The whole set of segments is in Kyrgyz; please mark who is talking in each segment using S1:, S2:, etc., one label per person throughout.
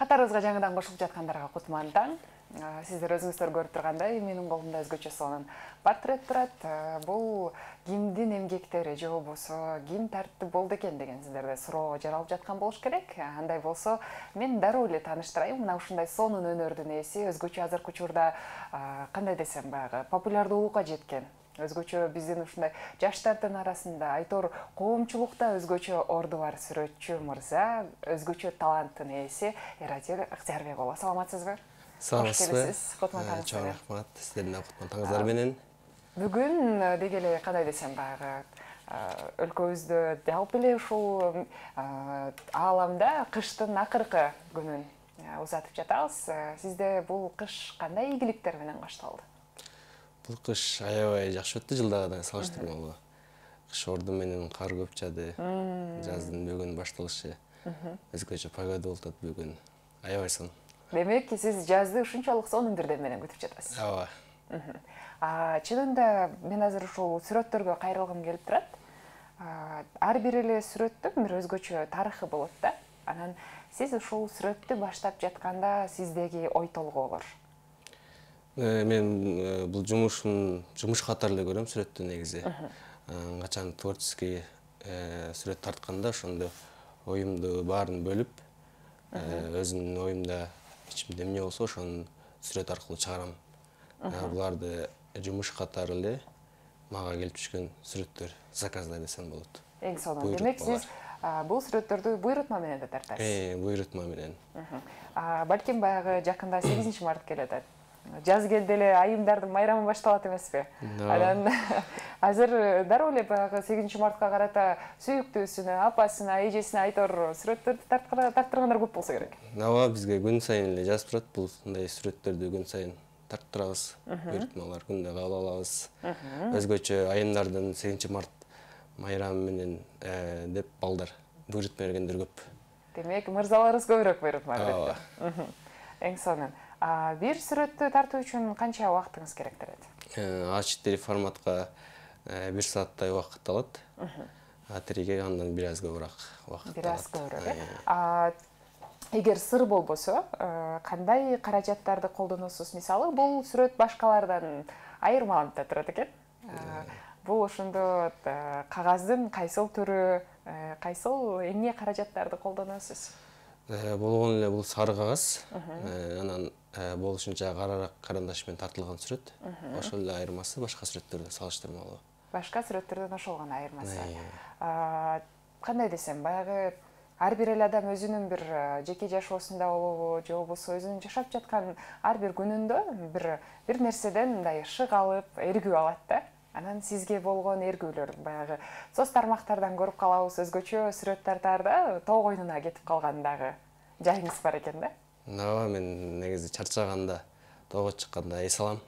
S1: катарыбызга жаңыдан кошулуп жаткандарга кутман таң сиздер өзүңүздөр көрүп тургандай менин колумда өзгөчө сонун портрет турат. Бул кимдин эмгектери же болбосо ким тартип болду экен деген сиздерде суроо жаралып жаткан болуш керек. Андай болсо мен дароо эле тааныштырайын. Мына ушундай сонун өнөрдүн ээси өзгөчө азыркы учурда кандай десем баягы популярдуулукка жеткен өзгөчө биздин ушундай жаштардын арасында айтор коомчулукта өзгөчө орду бар сүрөтчү мырза өзгөчө таланттын ээси эрадил ыктыярбек боло саламатсызбы?
S2: Саламатсызбы
S1: келипсиз кутман
S2: тааыңыз чоң рахмат. Сиздердин да кутман тааыңыздар менен.
S1: Бүгүн э, деги эле кандай десем баягы э, өлкөбүздө жалпы эле ушул э, ааламда кыштын акыркы күнүн узатып жатабыз. Сизде бул кыш кандай ийгиликтер менен башталды
S2: бул кыш аябай жакшы өттү жылдагыдай салыштырмалуу кыш орду менен кар көп жаады жаздын бүгүн башталышы. Өзгөчө погода болуп атат бүгүн. Аябай сонун
S1: демек сиз жазды ушунчалык сонун бирдем менен күтүп жатасыз.
S2: Ооба
S1: чынында мен азыр ушул сүрөттөргө кайрылгым келип турат. Ар бир эле сүрөттүн бир өзгөчө тарыхы болот да. Анан сиз ушул сүрөттү баштап жатканда сиздеги ой толгоолор
S2: мен э, бул жумушум жумуш катары эле көрөм сүрөттү негизи. Качан творческий э, сүрөт тартканда ошондо оюмду баарын бөлүп өзүмдүн оюмда ичимде эмне болсо ошону сүрөт аркылуу чыгарам. Буларды жумуш катары эле мага келип түшкөн сүрөттөр заказдар десем болот.
S1: Эң сонун. Демек сиз бул сүрөттөрдү буйрутма менен да тартасыз?
S2: Буйрутма менен.
S1: Балким баягы жакында сегизинчи март келатат жаз келди эле айымдардын майрамы башталат эмеспи. Анан азыр дароо эле баягы сегизинчи мартка карата сүйүктүүсүнө апасына эжесине айтор сүрөттөрдү тарттыргандар көп болсо керек.
S2: Ооба бизге күн сайын эле жазып турат бул ушундай сүрөттөрдү күн сайын тартып турабыз буйрутмалар күндө кабыл алабыз. Өзгөчө айымдардын сегизинчи март майрамы менен э, деп балдар буйрутма бергендер көп.
S1: Демек мырзаларыбыз көбүрөөк буйрутма берет ооба эң сонун бир сүрөттү тартуу үчүн канча убактыңыз керектелет
S2: а четыре форматка э, бир сааттай убакыт алат. А триге андан бир аз көбүрөөк убакыт
S1: бир аз көбүрөөк э? Эгер сыр болбосо э, кандай каражаттарды колдоносуз? Мисалы бул сүрөт башкалардан айырмаланып да турат экен. Бул ошондо кагаздын кайсыл түрү кайсыл эмне каражаттарды колдоносуз
S2: болгону эле бул сары кагаз анан Э, болушунча карараак карандаш менен тартылган сүрөт ошол эле айырмасы башка сүрөттөрдөн салыштырмалуу.
S1: Башка сүрөттөрдөн ошол гана айырмасы кандай десем баягы ар бир эле адам өзүнүн бир жеке жашоосунда болобу же болбосо өзүнүн жашап жаткан ар бир күнүндө бир бир нерседен мындай шык алып эргүү алат да. Анан сизге болгон эргүүлөр баягы соц тармактардан көрүп калабыз өзгөчө сүрөт тартаарда тоо койнуна кетип калган дагы. Жайыңыз бар экен да?
S2: Ооба мен негизи чарчаганда тоого чыкканда эс алам.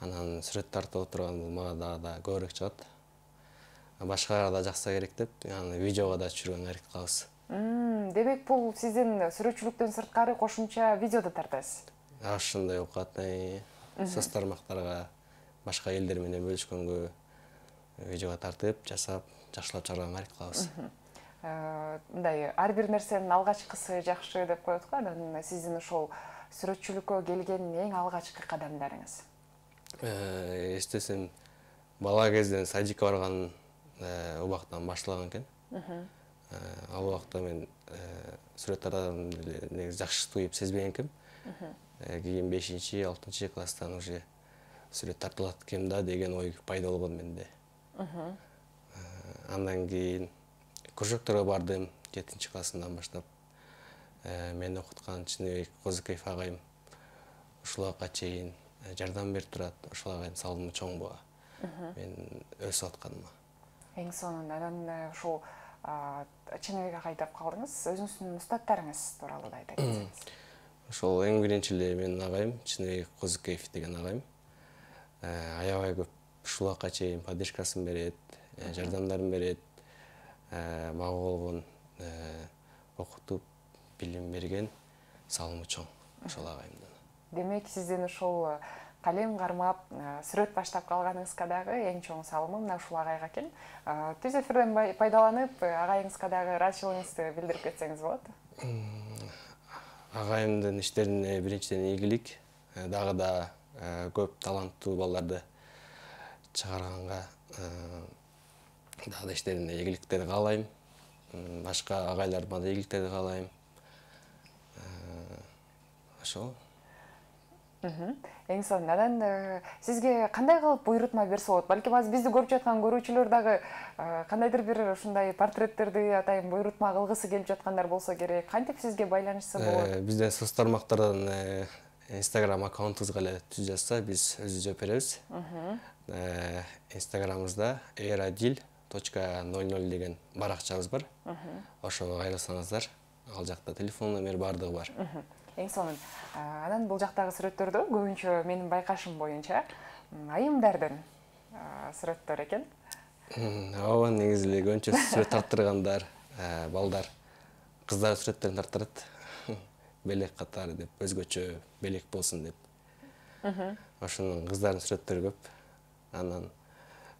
S2: Анан сүрөт тартып отурганда мага дагы да көбүрөөк чыгат. Башкаларга да жакса керек деп аны видеого да түшүргөнгө аракет кылабыз
S1: демек бул сиздин сүрөтчүлүктөн сырткары кошумча видео да тартасыз?
S2: Ошондой болуп калат соц тармактарга башка элдер менен бөлүшкөнгө видеого тартып жасап жакшылап чыгарганга аракет кылабыз
S1: Э, мындай ар бир нерсенин алгачкысы жакшы деп коет го анан сиздин ушул сүрөтчүлүккө келген эң алгачкы кадамдарыңыз?
S2: Э, эстесем бала кезден садикке барган э, убактан башталган экен. Ал убакта мен сүрөт тартам негизи жакшы туюп сезбеген экенм кийин бешинчи алтынчы класстан уже сүрөт тартылат экен да деген ой пайда болгон менде. Андан кийин кружокторго бардым жетинчи классымдан баштап. Э, мени окуткан чыныбек козукеев агайым ушул убакка чейин э, жардам берип турат ошол агайдын салымы чоң буга. Мен өсүп атканыма
S1: эң сонун анан э, ушул чыныбек агай деп калдыңыз. Өзүңүздүн устаттарыңыз тууралуу да айта кетсеңиз.
S2: Ошол эң биринчи эле менин агайым чыныбек козукеев деген агайым. Аябай көп ушул убакка чейин поддержкасын берет жардамдарын берет. Э, мага болгон э, окутуп билим берген салымы чоң ошол агайымдын
S1: демек сиздин ушул э, калем кармап сүрөт баштап калганыңызга дагы эң чоң салымы мына ушул агайга экен түз эфирден пайдаланып агайыңызга дагы ыраазычылыгыңызды билдирип кетсеңиз болот.
S2: Агайымдын иштерине биринчиден ийгилик дагы да көп таланттуу балдарды чыгарганга дагы да иштерине ийгиликтерди каалайм башка агайларыма да ийгиликтерди каалайм. Ошол.
S1: Эң сонун анан э, сизге кандай кылып буйрутма берсе болот? Балким азыр бизди көрүп жаткан көрүүчүлөр дагы э, кандайдыр бир ушундай портреттерди атайын буйрутма кылгысы келип жаткандар болсо керек. Кантип сизге байланышса э, болот?
S2: бизден соц тармактардан инстаграм аккаунтубузга эле түзүп жатса биз өзүбүз жооп беребиз инстаграмыбызда эрадил точка ноль ноль деген баракчабыз бар ошого кайрылсаңыздар ал жакта телефон номер баардыгы бар
S1: эң сонун анан бул жактагы сүрөттөрдө көбүнчө менин байкашым боюнча айымдардын сүрөттөрү экен
S2: ооба негизи эле көбүнчө сүрөт тарттыргандар балдар кыздар сүрөттөрүн тарттырат белек катары деп өзгөчө белек болсун деп. Ошонун кыздардын сүрөттөрү көп. Анан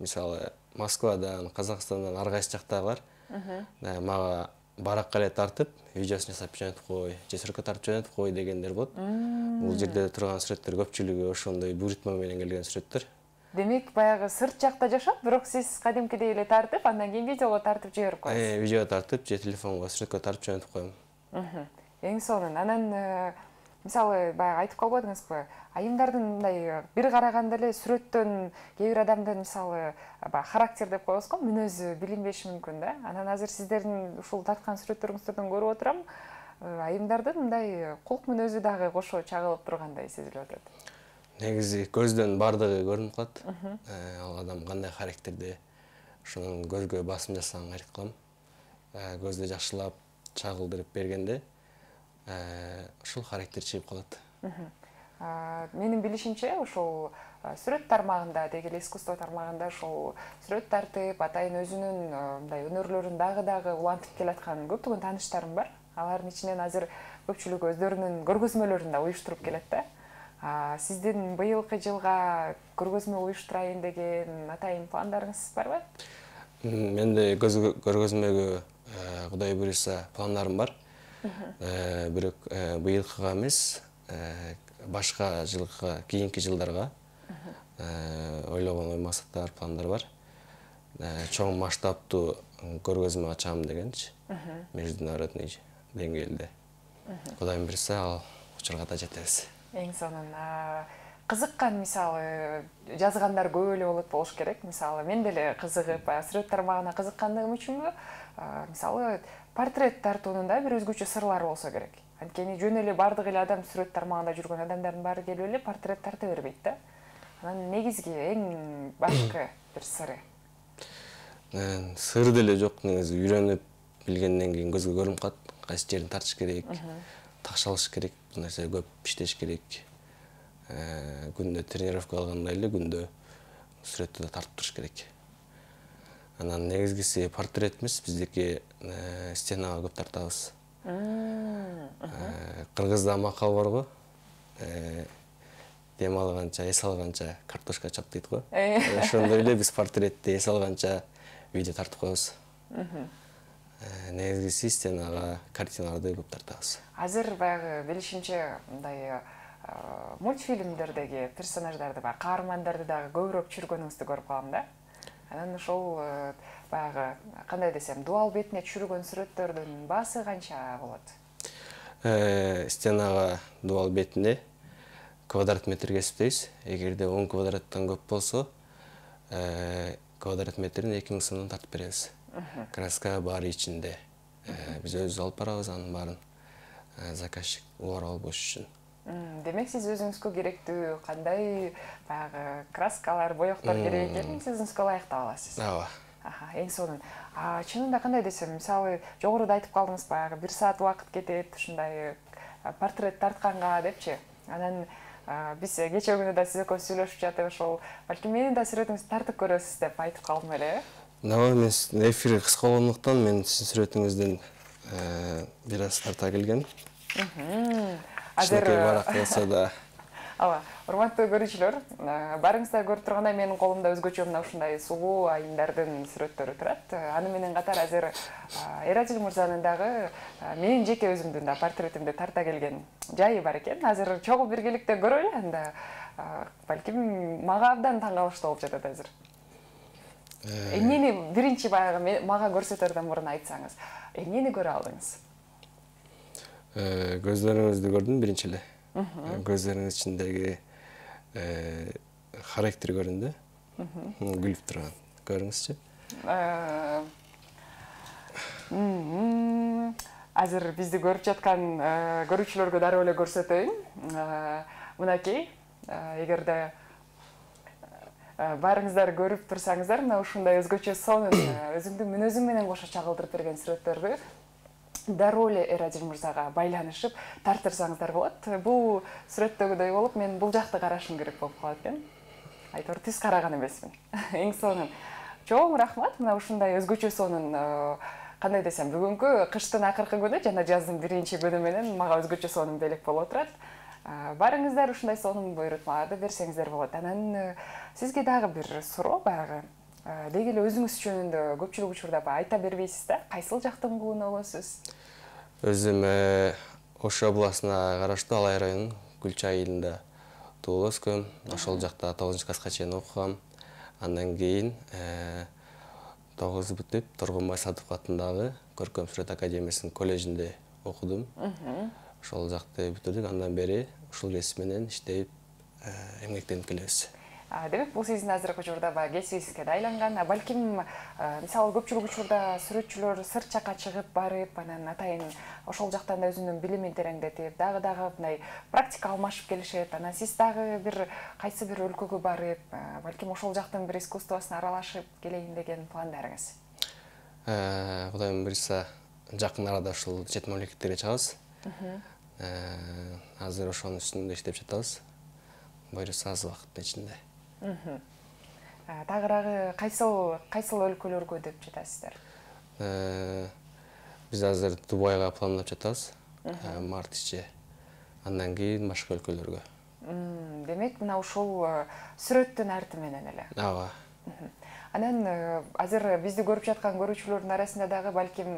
S2: мисалы москвадан казакстандан ар кайсы жактагылар мага баракка эле тартып видеосун жасап жөнөтүп кой же сүрөткө тартып жөнөтүп кой дегендер болот. Бул жерде турган сүрөттөр көпчүлүгү ошондой буйрутма менен келген сүрөттөр.
S1: Демек баягы сырт жакта жашап бирок сиз кадимкидей эле тартып андан кийин видеого тартып жиберип коесуз.
S2: Э, видеого тартып же телефонго сүрөткө тартып жөнөтүп коем
S1: эң сонун анан э, мисалы баягы айтып калбадыңызбы айымдардын мындай э, бир караганда эле сүрөттөн кээ бир адамдын мисалы баягы характер деп коебуз го мүнөзү билинбеши мүмкүн да. Анан азыр сиздердин ушул тарткан сүрөттөрүңүздөрдөн көрүп отурам айымдардын мындай кулк мүнөзү дагы кошо чагылып тургандай сезилип атат
S2: негизи көздөн баардыгы көрүнүп калат ал адам кандай характерде ошонун көзгө басым жасаганга аракет кылам көздү жакшылап чагылдырып бергенде ушул характер чыгып калат.
S1: Менин билишимче ушул сүрөт тармагында деги эле искусство тармагында ушул сүрөт тартып атайын өзүнүн мындай өнөрлөрүн дагы дагы улантып келаткан көптөгөн тааныштарым бар. Алардын ичинен азыр көпчүлүгү өздөрүнүн көргөзмөлөрүн да уюштуруп келет да. Сиздин быйылкы жылга көргөзмө уюштурайын деген атайын пландарыңыз барбы
S2: менде көргөзмөгө кудай буюрса пландарым бар бирок быйылкыга эмес башка жылга кийинки жылдарга ойлогон ой максаттар пландар бар. Чоң масштабтуу көргөзмө ачам дегенчи. Международный деңгээлде. Кудай буюрса ал учурга да жетебиз.
S1: Эң сонун кызыккан мисалы жазгандар көп эле болот болуш керек. Мисалы мен деле кызыгып баягы сүрөт тармагына кызыккандыгым үчүнбү мисалы портрет тартуунун да бир өзгөчө сырлары болсо керек. Анткени жөн эле баардык эле адам сүрөт тармагында жүргөн адамдардын баары келип эле портрет тарта бербейт да. Анан негизги эң башкы бир сыры.
S2: Сыр деле жок негизи. Үйрөнүп билгенден кийин көзгө көрүнүп калат кайсы жерин тартыш керек такшалыш керек бул нерсе көп иштеш керек. Күндө тренировка алгандай эле күндө сүрөттү да тартып туруш керек. Анан негизгиси портрет эмес биздики стенага көп тартабыз. Кыргызда макал барго дем алганча эс алганча картошка чап дейт го ошондой эле биз портретти эс алганча видео тартып коебуз. Негизгиси стенага картиналарды көп тартабыз.
S1: Азыр баягы билишимче мындай мультфильмдердеги персонаждарды баягы каармандарды дагы көбүрөөк түшүргөнүңүздү көрүп калам да. Анан ошол баягы кандай десем дубал бетине түшүргөн сүрөттөрдүн баасы канча болот?
S2: Э, стенага дубал бетине квадрат метрге эсептейбиз эгерде он квадраттан көп болсо э, квадрат метрин эки миң сомдон тартып беребиз. Краска баары ичинде. Э, биз өзүбүз алып барабыз анын баарын заказчик убарып албош үчүн
S1: демек сиз өзүңүзгө керектүү кандай баягы краскалар боектор керек экенин сиз өзүңүзгө ылайыктап аласыз?
S2: Ооба.
S1: Эң сонун. Чынында кандай десем мисалы жогоруда айтып калдыңыз баягы бир саат убакыт кетет ушундай портрет тартканга депчи. Анан биз кечээ күнү да сиз экөөбүз сүйлөшүп жатып ошол. Балким менин да сүрөтүңүздү тартып көрөсүз деп айтып калдым эле
S2: э? Ооба мен эфир кыска болгондуктан мен сиздин сүрөтүңүздөн бир аз тарта келгем кичинекей барак болсо да.
S1: Ооба урматтуу көрүүчүлөр баарыңыздар көрүп тургандай менин колумда өзгөчө мына ушундай сулуу айымдардын сүрөттөрү турат. Аны менен катар азыр эразил мырзанын дагы менин жеке өзүмдүн да портретимди тарта келген жайы бар экен. Азыр чогуу биргеликте көрөлү анда балким мага абдан таң калыштуу болуп жатат азыр. Э. эмнени биринчи баягы мага көрсөтөрдөн мурун айтсаңыз эмнени көрө алдыңыз
S2: э, көздөрүңүздү көрдүм биринчи эле. Көздөрүңүз ичиндеги характер көрүндү күлүп турган. Көрүңүзчү
S1: азыр бизди көрүп жаткан көрүүчүлөргө дароо эле көрсөтөйүн. Мынакей эгерде баарыңыздар көрүп турсаңыздар мына ушундай өзгөчө сонун өзүмдүн мүнөзүм менен кошо чагылдырып берген сүрөттөрдү дароо эле эрадил мырзага байланышып тартырсаңыздар болот бул сүрөттөгүдөй болуп мен бул жакты карашым керек болуп калат экен айтор түз караган эмесмин эң сонун чоң рахмат. Мына ушундай өзгөчө сонун э, кандай десем бүгүнкү кыштын акыркы күнү жана жаздын биринчи күнү менен мага өзгөчө сонун белек болуп отурат э, баарыңыздар ушундай сонун буйрутмаларды берсеңиздер болот анан э, сизге дагы бир суроо баягы деги эле өзүңүз жөнүндө көпчүлүк учурда баягы айта бербейсиз да? Кайсыл жактын кууну болосуз
S2: өзүм ош областына караштуу алай районунун гүл чай айылында туулуп өскөм ошол жакта тогузунчу класска чейин окугам андан кийин тогуз бүтүп торгонбай садыков атындагы көркөм сүрөт академиясынын колледжинде окудум ошол жакты бүтүрдүк андан бери ушул кесип менен иштеп эмгектенип келебиз
S1: демек бул сиздин азыркы учурда баягы кесибиңизге да айланган. Балким мисалы көпчүлүк учурда сүрөтчүлөр сырт жакка чыгып барып анан атайын ошол жактан да өзүнүн билимин тереңдетип дагы дагы мындай практика алмашып келишет. Анан сиз дагы бир кайсы бир өлкөгө барып балким ошол жактын бир искусствосуна аралашып келейин деген пландарыңыз?
S2: Кудайым буюрса жакын арада ушул чет мамлекеттерге чыгабыз. Азыр ошонун үстүндө иштеп жатабыз. Буюрса аз убакыттын ичинде
S1: тагыраагы кайсыл кайсыл өлкөлөргө деп жатасыздар?
S2: Э, биз азыр дубайга пландап жатабыз. Э, март ичи андан кийин башка өлкөлөргө.
S1: Демек мына ушул э, сүрөттүн арты менен эле.
S2: Ооба
S1: анан азыр бизди көрүп жаткан көрүүчүлөрдүн арасында дагы балким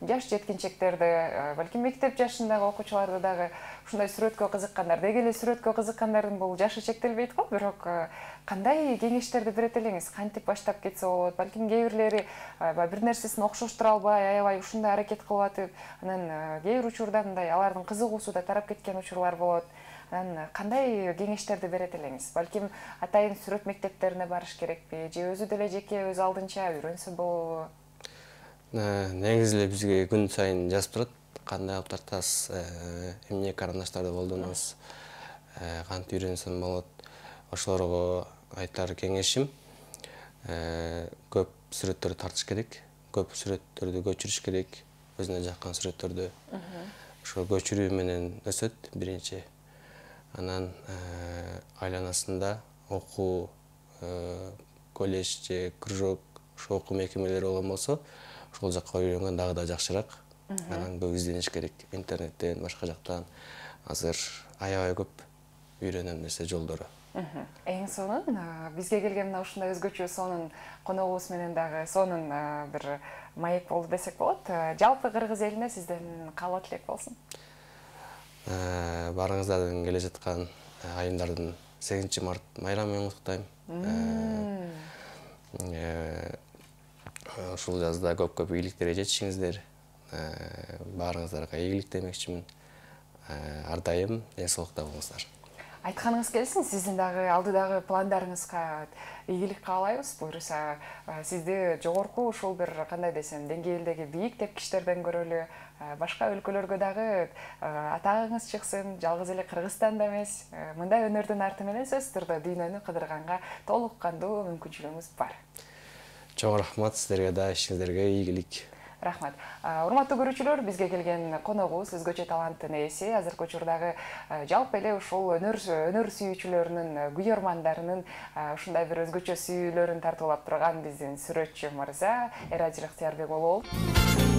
S1: жаш жеткинчектерди э, балким мектеп жашындагы окуучуларды дагы ушундай сүрөткө кызыккандар деги эле сүрөткө кызыккандардын бул жашы чектелбейт го бирок э, кандай кеңештерди берет элеңиз кантип баштап кетсе болот? Балким кээ бирлери э, бир нерсесин окшоштура албай аябай ушундай аракет кылып атып анан кээ бир учурда мындай алардын кызыгуусу да тарап кеткен учурлар болот. Анан кандай кеңештерди берет элеңиз балким атайын сүрөт мектептерине барыш керекпи? Же өзү деле жеке өз алдынча үйрөнсө болобу
S2: негизи эле бизге күн сайын жазып турат. Кандай кылып тартасыз? Э, эмне карандаштарды колдоносуз? Э, кантип үйрөнсөм болот? Ошолорго айтар кеңешим. Көп сүрөттөрдү тартыш керек. Көп сүрөттөрдү көчүрүш керек. Өзүнө жаккан сүрөттөрдү. Ошол көчүрүү менен өсөт. Биринчи анан айланасында окуу колледж же кружок ошо окуу мекемелери болгон болсо ошол жакка үйрөнгөн дагы да жакшыраак. Анан көп издениш керек. Интернеттен башка жактан азыр аябай көп үйрөнөм нерсе жолдору.
S1: Эң сонун бизге келген мына ушундай өзгөчө сонун коногубуз менен дагы сонун бир маек болду десек болот. Жалпы кыргыз элине сизден каалоо тилек болсун.
S2: Баарыңыздардын келе жаткан айымдардын сегизинчи март майрамы менен куттуктайм ушул жазда көп көп ийгиликтерге жетишиңиздер баарыңыздарга ийгилик демекчимин. Ар дайым ден соолукта болуңуздар.
S1: Айтканыңыз келсин сиздин дагы алдыдагы пландарыңызга ийгилик каалайбыз. Буюрса сизди жогорку ушул бир кандай десем деңгээлдеги бийик тепкичтерден көрөлү башка өлкөлөргө дагы атагыңыз чыксын. Жалгыз эле кыргызстанда эмес мындай өнөрдүн арты менен сөзсүз түрдө дүйнөнү кыдырганга толук кандуу мүмкүнчүлүгүңүз бар
S2: чоң рахмат сиздерге да ишиңиздерге ийгилик.
S1: Рахмат. Урматтуу көрүүчүлөр бизге келген коногубуз өзгөчө таланттын ээси азыркы учурдагы жалпы эле ушул өнөр өнөр сүйүүчүлөрүнүн күйөрмандарынын ушундай бир өзгөчө сүйүүлөрүн тартуулап турган биздин сүрөтчү мырза эрадил ыктыярбек болу болуп